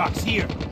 Box here.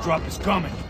Airdrop is coming.